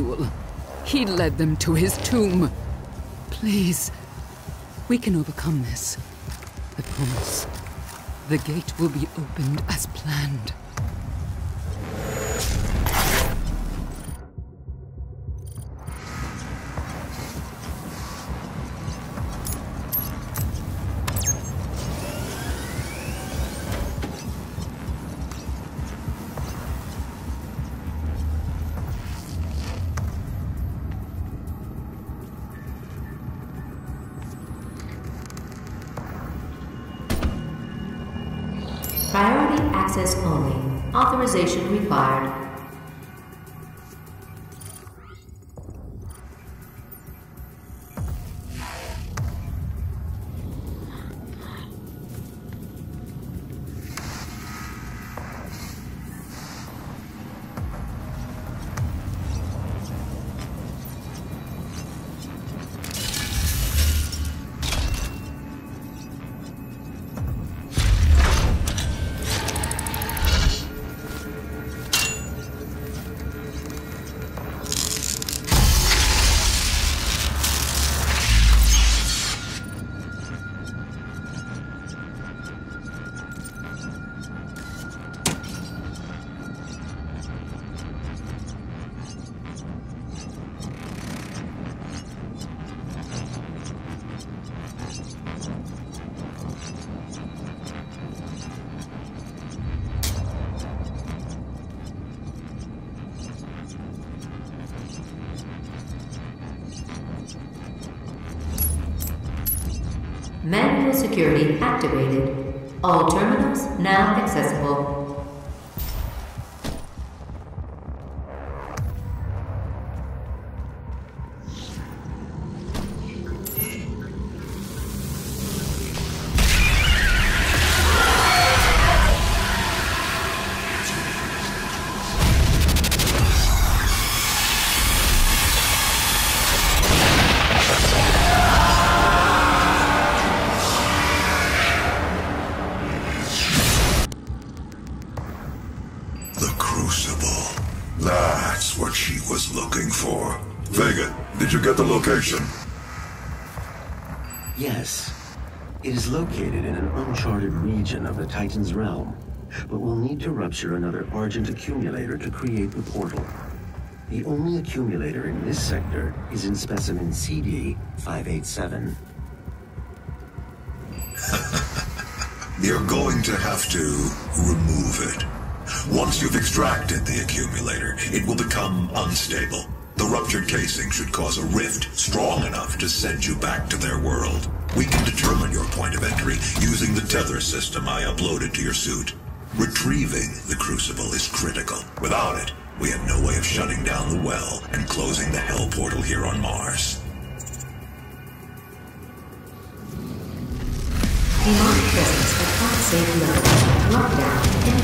Samuel. He led them to his tomb. Please, we can overcome this. I promise. The gate will be opened as planned. Authorization security activated. All terminals now accessible. That's what she was looking for. Vega, did you get the location? Yes. It is located in an uncharted region of the Titan's realm, but we'll need to rupture another Argent accumulator to create the portal. The only accumulator in this sector is in specimen CD-587. You're going to have to remove it. Once you've extracted the accumulator, it will become unstable. The ruptured casing should cause a rift strong enough to send you back to their world. We can determine your point of entry using the tether system I uploaded to your suit. Retrieving the crucible is critical. Without it, we have no way of shutting down the well and closing the hell portal here on Mars. Demonic presence at. Lockdown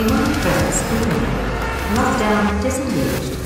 effect. T1 friends. Lockdown disengaged.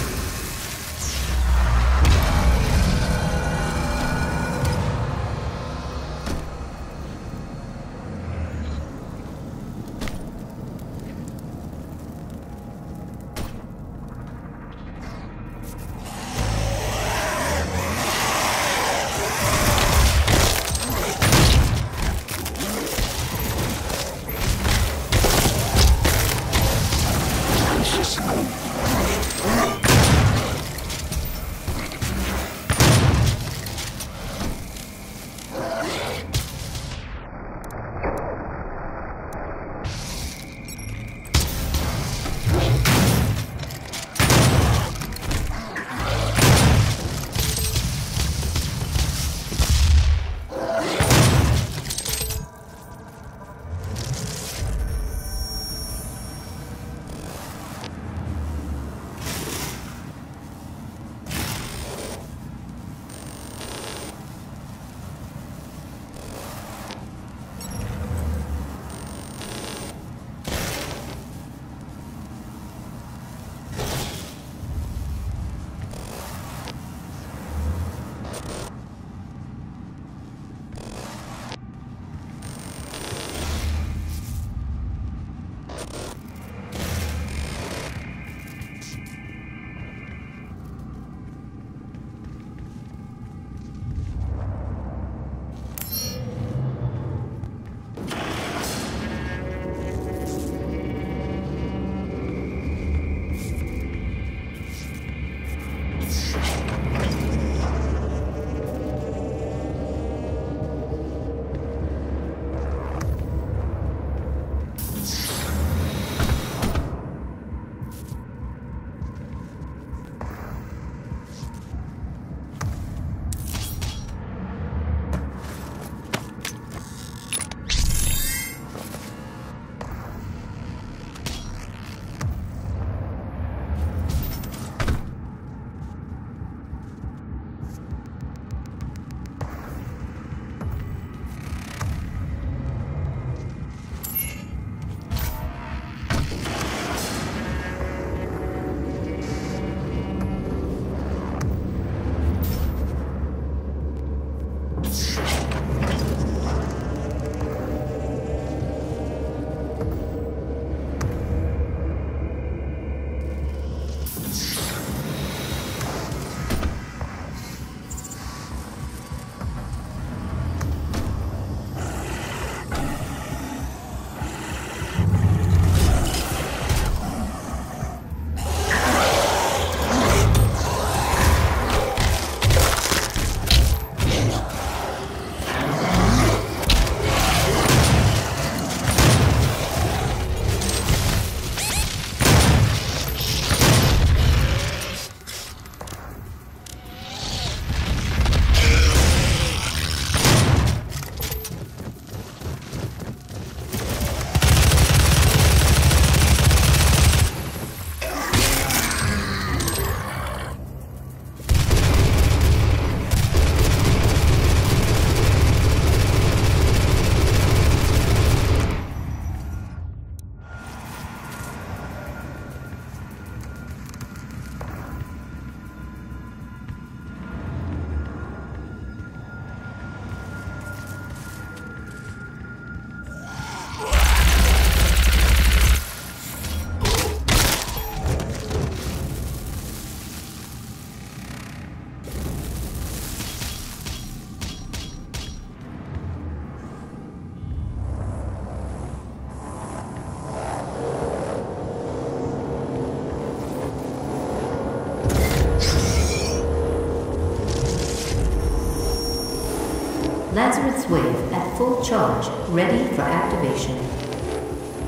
Full charge, ready for activation.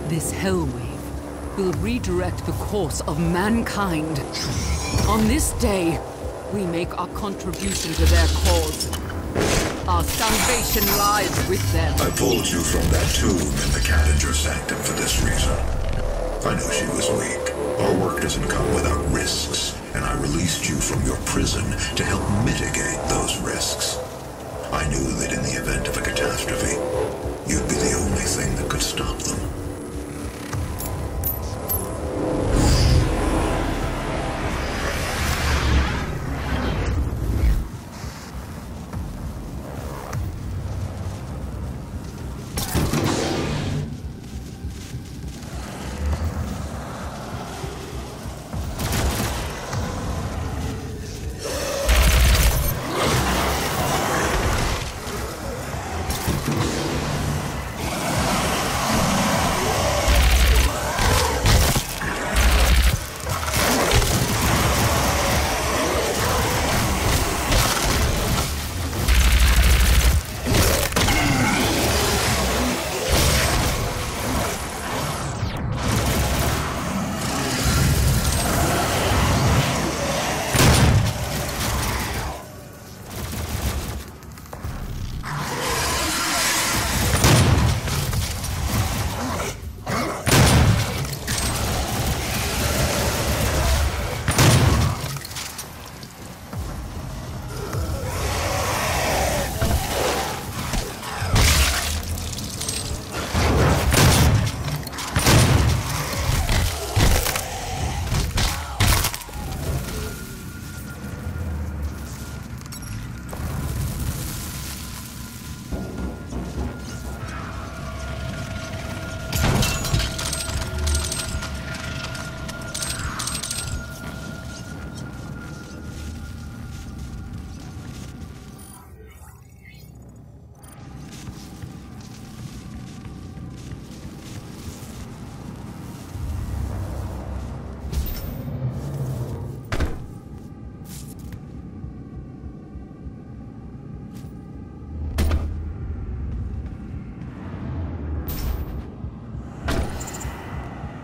This Hell Wave will redirect the course of mankind. On this day, we make our contribution to their cause. Our salvation lies with them. I pulled you from that tomb in the Kadingir Sanctum for this reason. I knew she was weak. Our work doesn't come without risks, and I released you from your prison to help mitigate those risks. I knew that in the event of a catastrophe, you'd be the only thing that could stop them.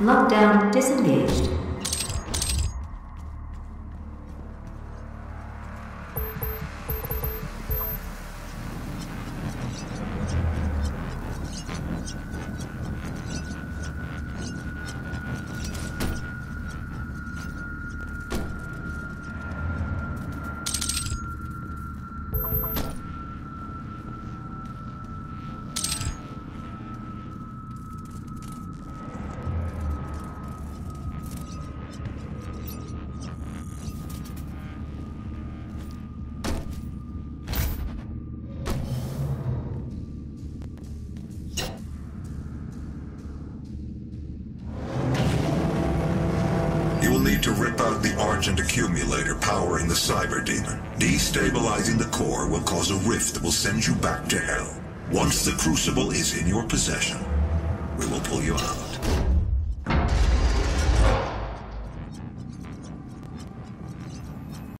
Lockdown disengaged. Need to rip out the Argent accumulator powering the Cyber Demon. Destabilizing the core will cause a rift that will send you back to Hell. Once the Crucible is in your possession, we will pull you out.